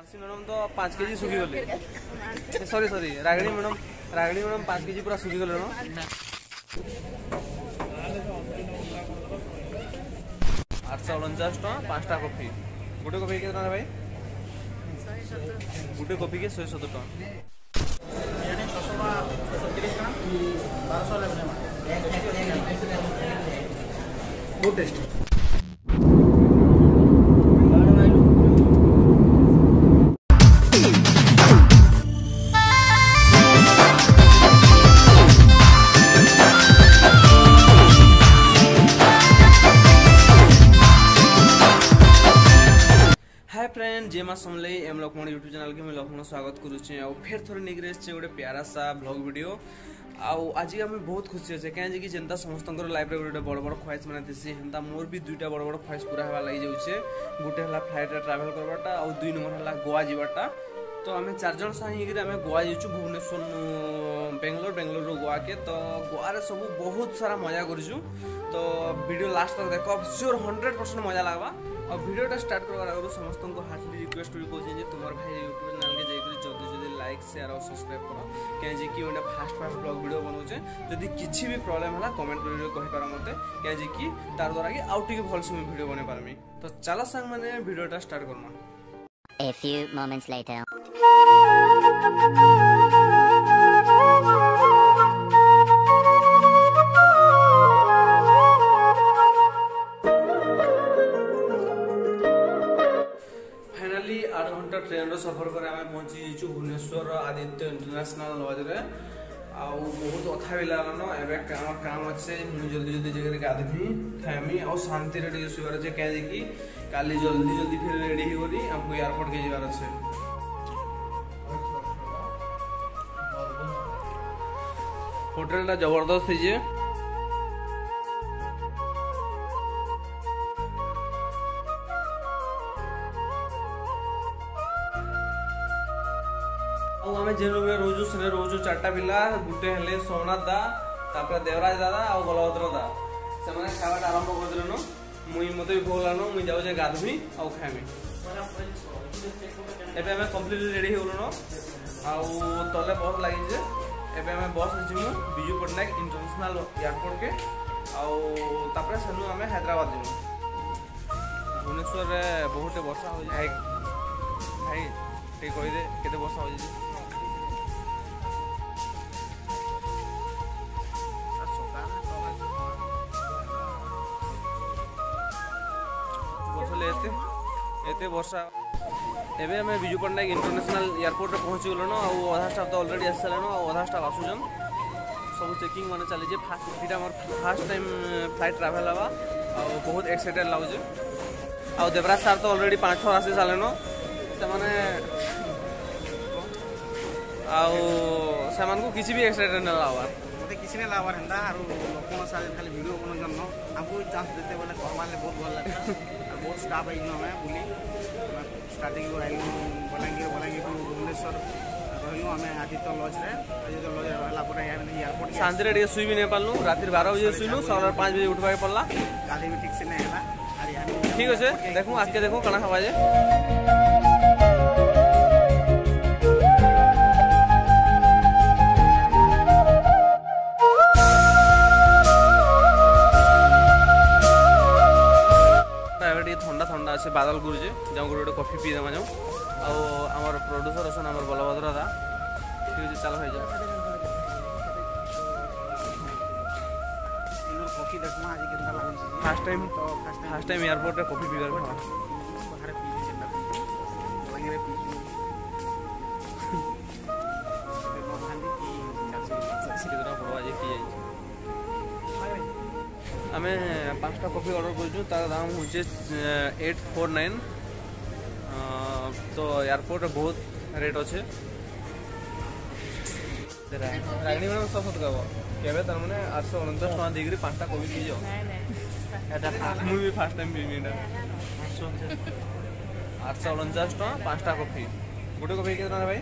RC madam तो पाँच K G सुखी गले सॉरी सॉरी रागड़ी मैडम रागड़ी मैडम पाँच के जी पूरा सुखी गले आठशह अणचाश टाँह पाँचटा कफी गोटे कफी के टाँह भाई गोटे कफी के शहे सतर टाँह बहुत टेस्टी जे माँ Samalei M Laxman YouTube channel के मुझे लक्ष्मण स्वागत करुचे आ फेर थोड़े नहीं रही गोटे प्यारा सा ब्लग भिडियो আউ আজি আমি বহুত খুশি অছে কেন যে যেনতা সমস্ত লাইফরে গোটে বড় বড় খোয়াইশ মানে থিসি হেনতা মোর বি দুইটা বড় বড় খোয়াইশ পুরা হওয়া লাগি যাচ্ছে গোটে হল ফ্লাইটে ট্রাভেল করবাটা আউ দুই নম্বর হল গোয়া যাবাটা তো আমি চারজন সাহিকি আমি গোয়া যাচ্ছু ভুবনেশ্বর বেঙ্গালোর বেঙ্গালোর গোয়াকে তো গোয়ারে সব বহুত সারা মজা করছু তো ভিডিও লাস্ট তক দেখ সিওর হন্ড্রেড পরসেন্ট মজা লাগবা ଆଉ ଭିଡ଼ିଓଟା ଷ୍ଟାର୍ଟ କରିବାର ଆଗରୁ ସମସ୍ତଙ୍କୁ ହାର୍ଟଲି ରିକ୍ୱେଷ୍ଟ ବି କହୁଛେ ଯେ ତୁମର ଭାଇ ୟୁଟ୍ୟୁବ୍ ଚ୍ୟାନେଲ୍କେ ଯାଇକରି ଜଲ୍ଦି ଜଲ୍ଦି ଲାଇକ୍ ସେୟାର ଆଉ ସବସ୍କ୍ରାଇବ୍ କର କାହିଁକି ଗୋଟେ ଫାଷ୍ଟ ଫାଷ୍ଟ ବ୍ଲଗ୍ ଭିଡ଼ିଓ ବନାଉଛେ ଯଦି କିଛି ବି ପ୍ରୋବ୍ଲେମ୍ ହେଲା କମେଣ୍ଟ କରି କହିପାର ମୋତେ କାହିଁକି ତାର ଦ୍ୱାରା କି ଆଉ ଟିକେ ଭଲସେ ମୁଁ ଭିଡ଼ିଓ ବନେଇ ପାରମି ତ ଚାଲ ସାଙ୍ଗମାନେ ଭିଡ଼ିଓଟା ଷ୍ଟାର୍ଟ କରମା A few moments later. ବହୁତ ଇଣ୍ଟରନ୍ୟାସନାଲ୍ ଲଜ୍ରେ ଆଉ ବହୁତ ଅଥା ବି ଲାଗାନ ଏବେ ଆମର କାମ ଅଛେ ମୁଇଁ ଜଲ୍ଦି ଜଲ୍ଦି ଜାଗାରେ ଗାଧେମି ଖାଏମି ଆଉ ଶାନ୍ତିରେ ଟିକେ ଶୋଇବାର ଅଛେ କାହିଁକି କାଲି ଜଲ୍ଦି ଜଲ୍ଦି ଫେର୍ ରେଡ଼ି ହେଇଗଲି ଆମକୁ ଏୟାରପୋର୍ଟକେ ଯିବାର ଅଛେ ହୋଟେଲ୍ଟା জবরদস্ত হয়েছে ରେ ରହୁଛୁ ଚାରିଟା ପିଲା ଗୋଟେ ହେଲେ ସୋମନାଥ ଦା ତାପରେ ଦେବରାଜ ଦାଦା ଆଉ ବଳଭଦ୍ର ଦା ସେମାନେ ଖାଇବାଟା ଆରମ୍ଭ କରିଦେଲେନ ମୁଇଁ ମତେ ବି ଭୋଗ ଲାଗନ ମୁଇଁ ଯାଉଛେ ଗାଧମି ଆଉ ଖାଇମି ଏବେ ଆମେ କମ୍ପ୍ଲିଟଲି ରେଡି ହେଇଗଲୁନ ଆଉ ତଲେ ବସ୍ ଲାଗିଛେ ଏବେ ଆମେ ବସ୍ ଯିମୁ ବିଜୁ ପଟ୍ଟନାୟକ ଇଣ୍ଟରନ୍ୟାସନାଲ ଏୟାରପୋର୍ଟକେ ଆଉ ତାପରେ ସେନୁ ଆମେ ହାଇଦ୍ରାବାଦ ଯିମୁ ଭୁବନେଶ୍ୱରରେ ବହୁତଟେ ବର୍ଷା ହେଉଛି ଭାଇ ଭାଇ ଟିକେ କହିଦେ କେତେ ବର୍ଷା ହେଉଛି ବର୍ଷା ଏବେ ଆମେ ବିଜୁ ପଟ୍ଟନାୟକ ଇଣ୍ଟରନ୍ୟାସନାଲ ଏୟାରପୋର୍ଟରେ ପହଞ୍ଚିଗଲୁନ ଆଉ ଅଧା ଷ୍ଟାଫ୍ ତ ଅଲରେଡ଼ି ଆସିସାରିଲୁନ ଆଉ ଅଧା ଷ୍ଟାଫ୍ ଆସୁଛନ୍ ସବୁ ଚେକିଂ ମାନେ ଚାଲିଛେ ଫାଷ୍ଟ ଏଇଟା ଆମର ଫାର୍ଷ୍ଟ ଟାଇମ୍ ଫ୍ଲାଇଟ୍ ଟ୍ରାଭେଲ୍ ହେବା ଆଉ ବହୁତ ଏକ୍ସାଇଟେଡ୍ ଲାଗୁଛେ ଆଉ ଦେବରାଜ ସାର୍ ତ ଅଲରେଡ଼ି ପାଞ୍ଚ ଥର ଆସି ସାରିଲେନ ସେମାନେ ଆଉ ସେମାନଙ୍କୁ କିଛି ବି ଏକ୍ସାଇଟେଡ୍ ନ ଲାଗ୍ବାର୍ ମୋତେ କିଛି ନାଇଁ ଲାଗ୍ବାର୍ ହେନ୍ତା ଆରୁ ଲୋକମାନେ ସାର୍ ଖାଲି ଭିଡ଼ିଓ ବନଉଛନ୍ ଆମକୁ ଚାନ୍ସ ଯେତେବେଳେ କର୍ବାର୍ ଲାଗି ବହୁତ ଭଲ ଲାଗ୍ଲା বহুত ষ্টাফ আহিলোঁ আমাৰ বুলি আমাৰ ষ্টাৰ্টিং আহিলোঁ বলাংগীৰ বলাংগীৰ ভুৱনেশ্বৰ ଶାନ୍ତିରେ ଟିକେ ଶୋଇବି ନେଇ ପାରିଲୁ ରାତିରେ ବାର ବଜେ ଶୋଇଲୁ ସକାଳ ପାଞ୍ଚ ବଜେ ଉଠିବାକୁ ପଡ଼ିଲା ଠିକ ଅଛେ ଦେଖୁ ଆଜକେ ଦେଖୁ କାଣା ହବା ଯେ ସେ ବାଦଲ ଗୁରୁଜେ ଯେଉଁ ଗୋଟେ ଗୋଟେ କଫି ପିଇଦେମା ଯାଉଁ ଆଉ ଆମର ପ୍ରଡ୍ୟୁସର ଅଛନ୍ ଆମର ବଲଭଦ୍ର ଦା ଠିକ୍ ଅଛି ଚାଲ ଭାଇ ଯାଉ ଫାର୍ଷ୍ଟ ଟାଇମ୍ ଫାର୍ଷ୍ଟ ଟାଇମ୍ ଏୟାରପୋର୍ଟରେ କଫି ପିଇବାର আমি পাঁচটা কফি অর্ডার করেছি তার দাম হচ্ছে এইট ফোর নাইন তো এয়ারপোর্টে বহুত রেট অছে ରାଗିଣୀ ମ୍ୟାଡ଼ାମ୍ ସତ ସତ କହିବ କେବେ ତାର ମାନେ ଆଠଶହ ଅଣଚାଶ ଟଙ୍କା ଦେଇକରି ପାଞ୍ଚଟା କୋବି ପିଇଯାଅ ଏଇଟା ମୁଁ ବି ଫାର୍ଷ୍ଟ ଟାଇମ୍ ପିଇନି ଏଇଟା ଆଠଶହ ଅଣଚାଶ ଟଙ୍କା ପାଞ୍ଚଟା କଫି ଗୋଟେ କଫି କେତେ ଟଙ୍କା ଭାଇ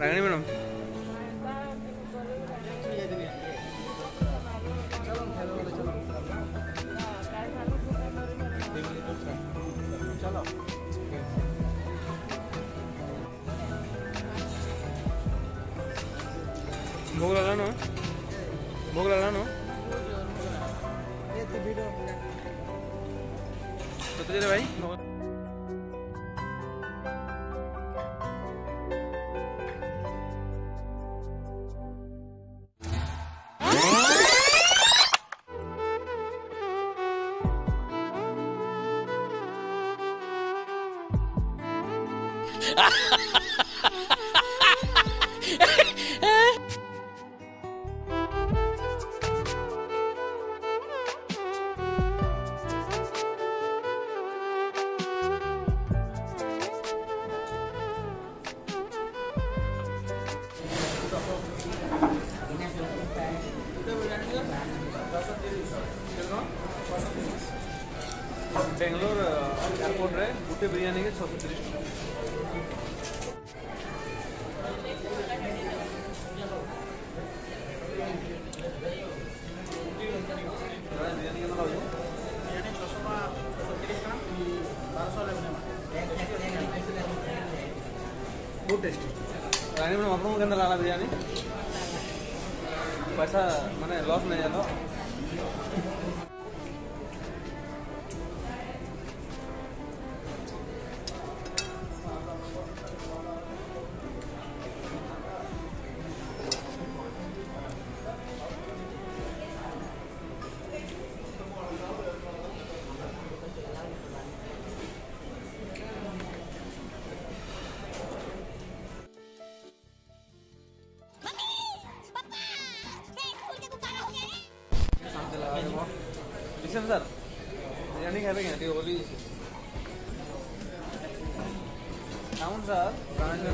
రండి మేడం भोग लगा ना भोग लगा ना तो तुझे भाई बोल रहे हैं बूटे बिरयानी के छः सौ तीस बहुत टेस्टी रानी मैंने अपनों के अंदर लाना बिरयानी पैसा मैंने लॉस नहीं जाता అవును হ্যাঁ, আমি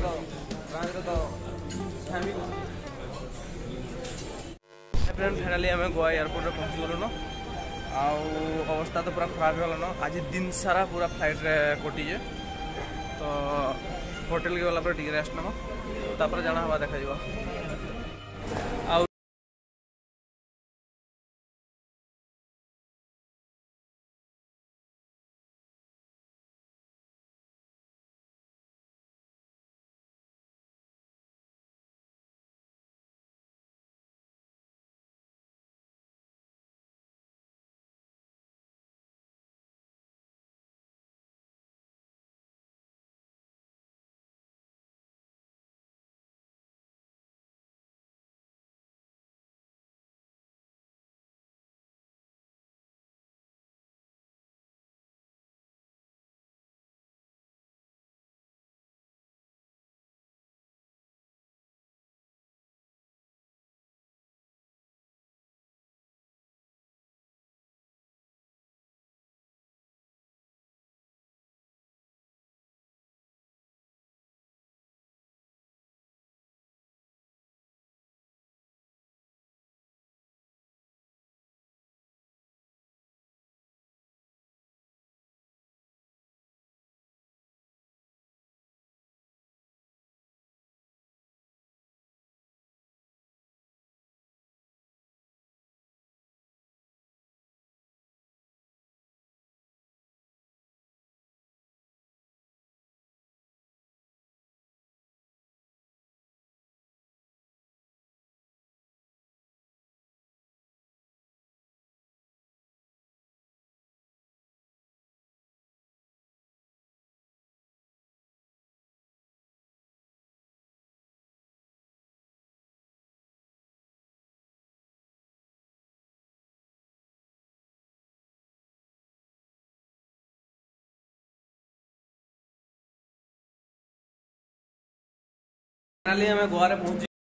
গোয়া এয়ারপোর্টে পৌঁছিগলুন ন অবস্থা তো পুরা খারাপ হয়ে গেল ন আজ দিন সারা পুরা ফ্লাইটরে কটিছে তো হোটেল গলা পরে টিকে রেস্ট নেব তারপরে জানা হওয়া দেখা যাব फाइनली हमें गुआरे पहुंच